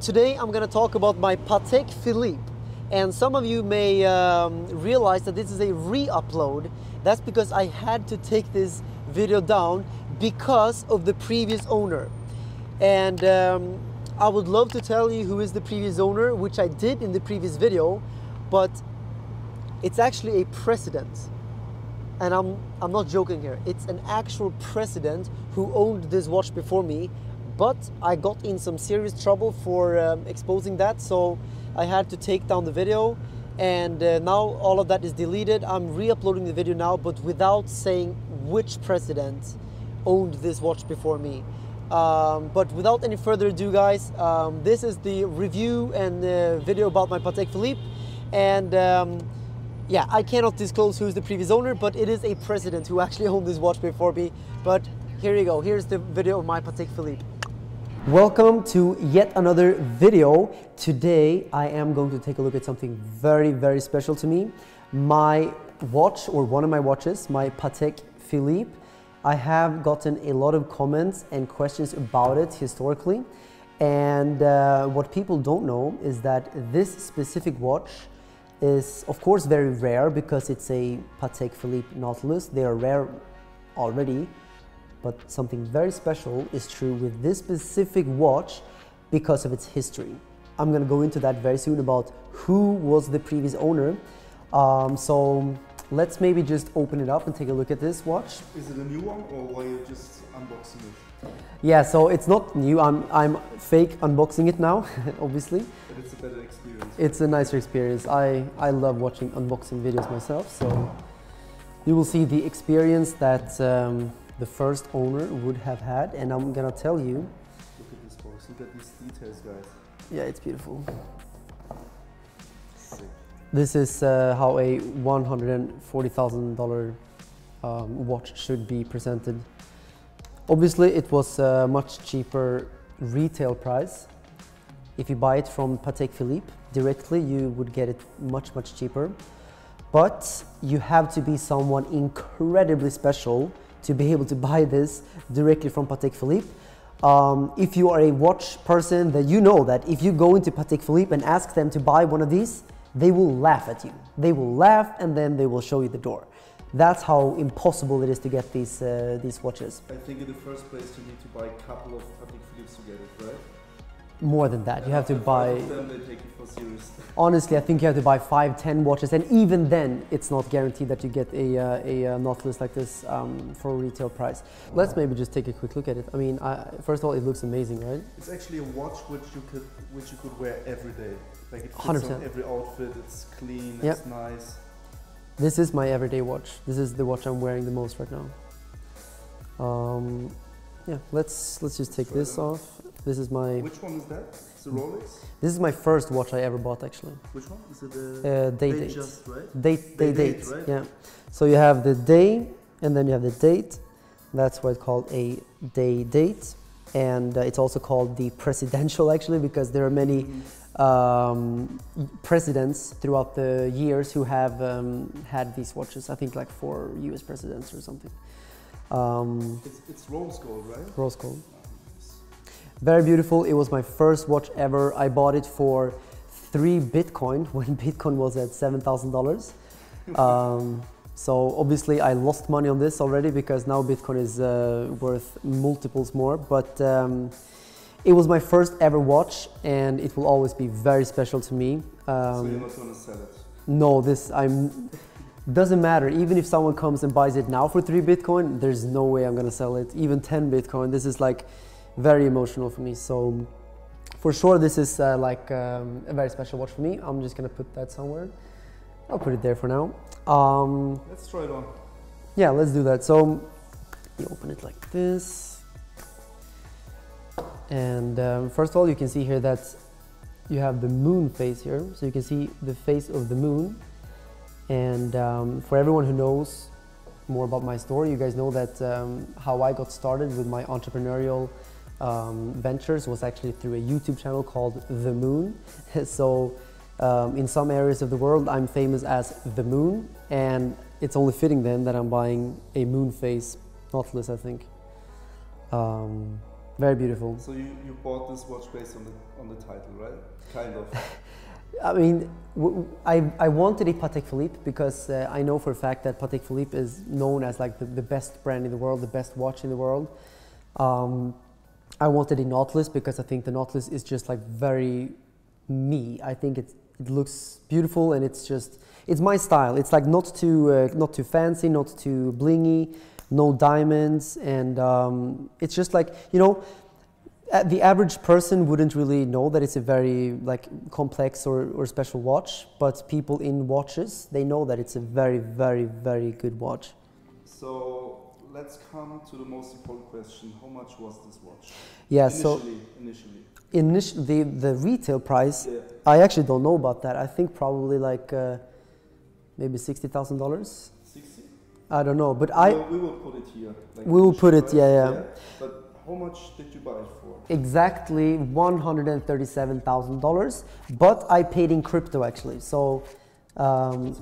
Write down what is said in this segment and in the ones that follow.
Today I'm going to talk about my Patek Philippe. And some of you may um, realize that this is a re-upload. That's because I had to take this video down because of the previous owner. And um, I would love to tell you who is the previous owner, which I did in the previous video, but it's actually a precedent. And I'm, I'm not joking here. It's an actual president who owned this watch before me but I got in some serious trouble for um, exposing that, so I had to take down the video. And uh, now all of that is deleted. I'm re-uploading the video now, but without saying which president owned this watch before me. Um, but without any further ado, guys, um, this is the review and uh, video about my Patek Philippe. And um, yeah, I cannot disclose who's the previous owner, but it is a president who actually owned this watch before me. But here you go. Here's the video of my Patek Philippe. Welcome to yet another video. Today I am going to take a look at something very, very special to me. My watch, or one of my watches, my Patek Philippe. I have gotten a lot of comments and questions about it historically. And uh, what people don't know is that this specific watch is, of course, very rare because it's a Patek Philippe Nautilus. They are rare already but something very special is true with this specific watch because of its history. I'm gonna go into that very soon about who was the previous owner. Um, so let's maybe just open it up and take a look at this watch. Is it a new one or were you just unboxing it? Yeah, so it's not new. I'm, I'm fake unboxing it now, obviously. But it's a better experience. It's a nicer experience. I, I love watching unboxing videos myself, so you will see the experience that um, the first owner would have had and I'm gonna tell you. Look at this box. Look at these details guys. Yeah it's beautiful. Sick. this is uh, how a $140,000 um, watch should be presented. Obviously it was a much cheaper retail price. If you buy it from Patek Philippe directly you would get it much much cheaper. But you have to be someone incredibly special to be able to buy this directly from Patek Philippe. Um, if you are a watch person, that you know that if you go into Patek Philippe and ask them to buy one of these, they will laugh at you. They will laugh and then they will show you the door. That's how impossible it is to get these uh, these watches. I think in the first place you need to buy a couple of Patek Philippe's to get it, right? More than that, you have to buy. Them, they take you for serious. Honestly, I think you have to buy five, ten watches, and even then, it's not guaranteed that you get a, uh, a, a uh, Nautilus like this um, for a retail price. Let's maybe just take a quick look at it. I mean, I, first of all, it looks amazing, right? It's actually a watch which you could which you could wear every day. Like it fits 100%. on every outfit. It's clean. Yep. It's nice. This is my everyday watch. This is the watch I'm wearing the most right now. Um, yeah, let's let's just take this off. This is my. Which one is that? It's a Rolex. This is my first watch I ever bought actually. Which one is it? The Uh, day Date date. Just right. Date day Day date. date, right? Yeah. So you have the day, and then you have the date. That's why it's called a day date, and uh, it's also called the presidential actually because there are many um, presidents throughout the years who have um, had these watches. I think like four U.S. presidents or something. Um, It's, it's rose gold, right? rose gold. Very beautiful. It was my first watch ever. I bought it for three Bitcoin when Bitcoin was at seven thousand dollars. Um, so obviously I lost money on this already because now Bitcoin is uh, worth multiples more. But um, it was my first ever watch, and it will always be very special to me. so Um, you're not gonna sell it. no, this I'm. Doesn't matter. Even if someone comes and buys it now for three Bitcoin, there's no way I'm gonna sell it. Even ten Bitcoin. This is like very emotional for me. So for sure, this is uh, like um, a very special watch for me. I'm just gonna put that somewhere. I'll put it there for now. Um, Let's try it on. yeah, let's do that. So you open it like this. And um, first of all, you can see here that you have the moon face here. So you can see the face of the moon. And um, for everyone who knows more about my story, you guys know that um, how I got started with my entrepreneurial um, ventures was actually through a YouTube channel called The Moon. so um, in some areas of the world, I'm famous as The Moon, and it's only fitting then that I'm buying a moon face Nautilus, I think. Um, Very beautiful. So you, you bought this watch based on the on the title, right? Kind of. I mean, I, I wanted a Patek Philippe because uh, I know for a fact that Patek Philippe is known as like the, the best brand in the world, the best watch in the world. Um, I wanted a Nautilus because I think the Nautilus is just like very me. I think it, it looks beautiful and it's just, it's my style. It's like not too, uh, not too fancy, not too blingy, no diamonds. And um, it's just like, you know, the average person wouldn't really know that it's a very like complex or, or special watch but people in watches they know that it's a very very very good watch So let's come to the most important question. How much was this watch? yeah initially, so initially. initially the, the retail price Yeah. i actually don't know about that i think probably like uh, maybe $60000 Sixty. i don't know but i we, will, we will put it here. Like We will initial put it, price, yeah, yeah. But how much did you buy it for? exactly $137000 but i paid in crypto actually so um.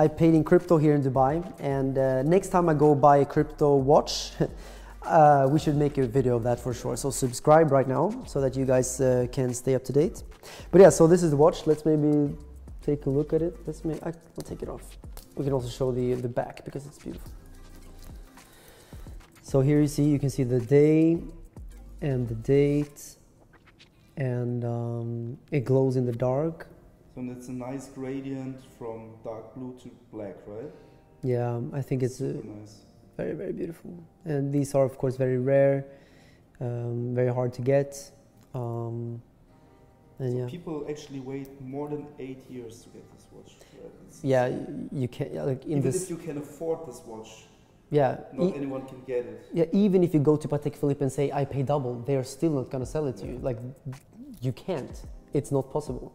I paid in crypto here in Dubai, and uh, next time I go buy a crypto watch, uh, we should make a video of that for sure. So subscribe right now so that you guys uh, can stay up to date. But yeah, so this is the watch. Let's maybe take a look at it. Let's make. I, will take it off. We can also show the the back because it's beautiful. So here you see, you can see the day and the date, and um, it glows in the dark. So it's a nice gradient from dark blue to black, right? Yeah, I think it's nice. very very beautiful and these are of course very rare um, very hard to get um, and So yeah people actually wait more than eight years to get this watch. Right? Yeah you can yeah, like in Even this if you can afford this watch, yeah not e- anyone can get it. yeah even if you go to Patek Philippe and say I pay double they're still not gonna sell it to you like you can't it's not possible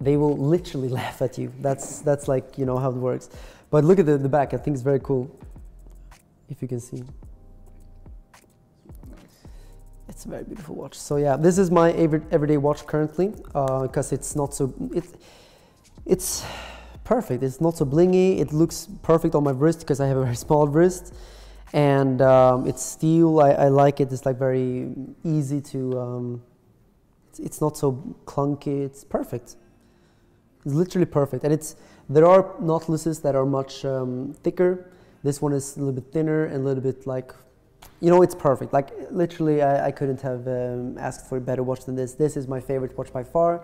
they will literally laugh at you that's that's like you know how it works but look at the, the back I think it's very cool if you can see It's a very beautiful watch. So yeah, this is my every, everyday watch currently because it's not so it's it's perfect. It's not so blingy. It looks perfect on my wrist because I have a very small wrist, and um, it's steel. I, I like it. It's like very easy to. Um, it's, it's not so clunky. It's perfect. It's literally perfect, and it's there are Nautiluses that are much um, thicker. This one is a little bit thinner and a little bit like you know, it's perfect. Like literally, I, I couldn't have um, asked for a better watch than this. This is my favorite watch by far,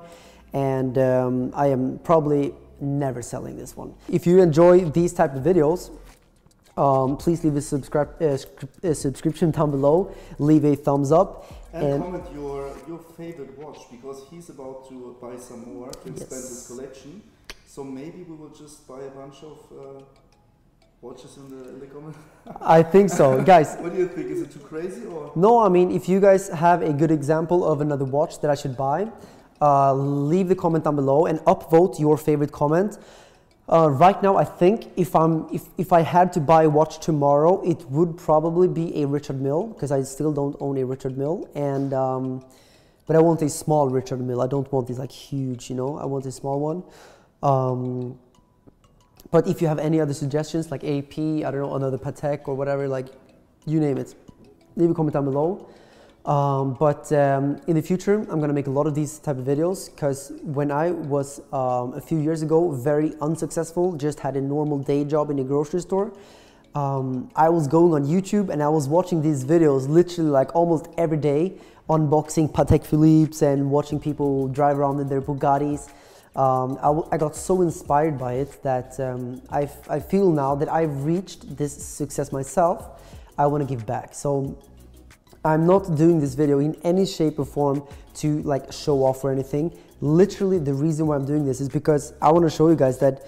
and um, I am probably never selling this one. If you enjoy these type of videos, um, please leave a subscribe uh, scrip- uh, subscription down below. Leave a thumbs up. And, And- comment your your favorite watch because he's about to buy some more to expand his collection. So maybe we will just buy a bunch of uh, watches in the in the comment. I think so, guys. What do you think? Is it too crazy or? No, I mean, if you guys have a good example of another watch that I should buy, uh, leave the comment down below and upvote your favorite comment. Uh, right now, I think if I'm if, if I had to buy a watch tomorrow, it would probably be a Richard Mille because I still don't own a Richard Mille, and um, but I want a small Richard Mille. I don't want this like huge, you know. I want a small one. Um, but if you have any other suggestions, like AP, I don't know, another Patek or whatever, like you name it, leave a comment down below. Um, but um, in the future, I'm gonna make a lot of these type of videos because when I was um, a few years ago very unsuccessful, just had a normal day job in a grocery store, um, I was going on YouTube and I was watching these videos literally like almost every day, unboxing Patek Philippe's and watching people drive around in their Bugattis. Um, I, got so inspired by it that um, I, feel now that I've reached this success myself. I want to give back. So I'm not doing this video in any shape or form to like show off or anything. Literally, the reason why I'm doing this is because I want to show you guys that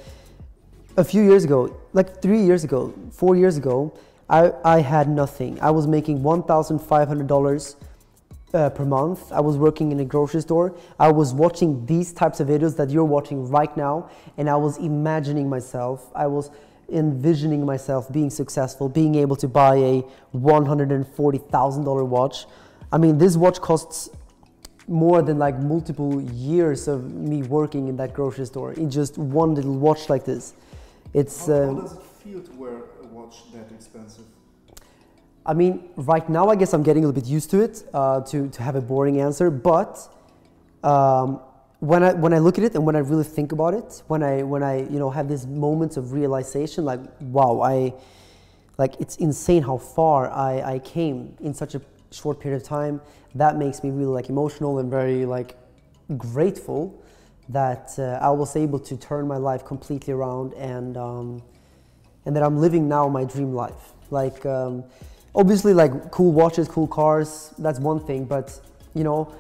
a few years ago, like three years ago, four years ago, I, I had nothing. I was making $1,500 uh, per month. I was working in a grocery store. I was watching these types of videos that you're watching right now, and I was imagining myself. I was envisioning myself being successful, being able to buy a $140,000 watch. I mean, this watch costs more than like multiple years of me working in that grocery store in just one little watch like this. It's How, how um, does it feel to wear a watch that expensive? I mean, right now I guess I'm getting a little bit used to it, uh, to to have a boring answer. But um, when I when I look at it and when I really think about it, when I when I you know have these moments of realization, like wow, I like it's insane how far I, I came in such a short period of time. That makes me really like emotional and very like grateful that uh, I was able to turn my life completely around and um, and that I'm living now my dream life. Like um, obviously like cool watches, cool cars, that's one thing, but you know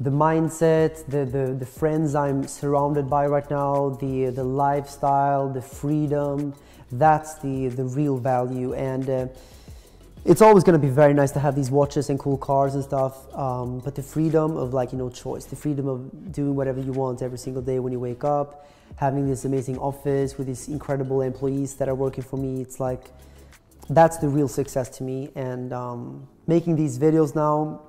the mindset, the, the, the friends I'm surrounded by right now, the, the lifestyle, the freedom, that's the, the real value. And uh, it's always going to be very nice to have these watches and cool cars and stuff. Um, but the freedom of like, you know, choice, the freedom of doing whatever you want every single day when you wake up, having this amazing office with these incredible employees that are working for me. It's like, that's the real success to me. And um, making these videos now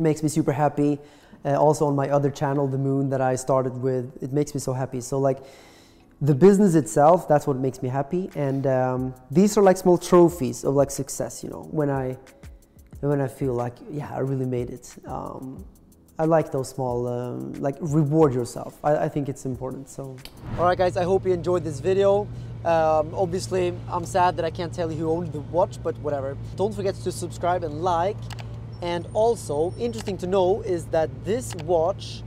makes me super happy. Uh, also on my other channel, The Moon, that I started with, it makes me so happy. So like the business itself, that's what makes me happy. And um, these are like small trophies of like success, you know, when I, when I feel like, yeah, I really made it. Um, I like those small, um, like reward yourself. I, I, think it's important, so. All right guys, I hope you enjoyed this video. Um, obviously, I'm sad that I can't tell you who owned the watch, but whatever. Don't forget to subscribe and like. And also, interesting to know is that this watch,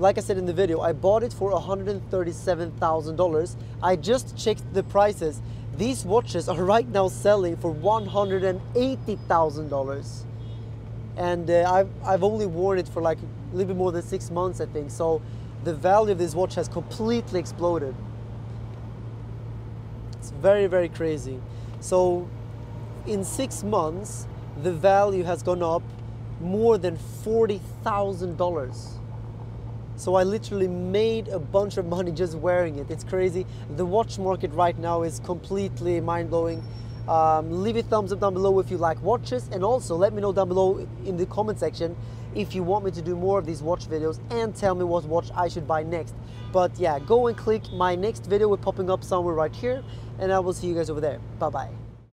like I said in the video, I bought it for $137,000. I just checked the prices. These watches are right now selling for $180,000. And uh, I've, I've only worn it for like a little bit more than six months, I think. So the value of this watch has completely exploded. It's very, very crazy. So in six months, the value has gone up more than $40,000. So I literally made a bunch of money just wearing it. It's crazy. The watch market right now is completely mind-blowing. Um, leave a thumbs up down below if you like watches and also let me know down below in the comment section if you want me to do more of these watch videos and tell me what watch I should buy next. But yeah, go and click my next video. We're popping up somewhere right here and I will see you guys over there. Bye bye.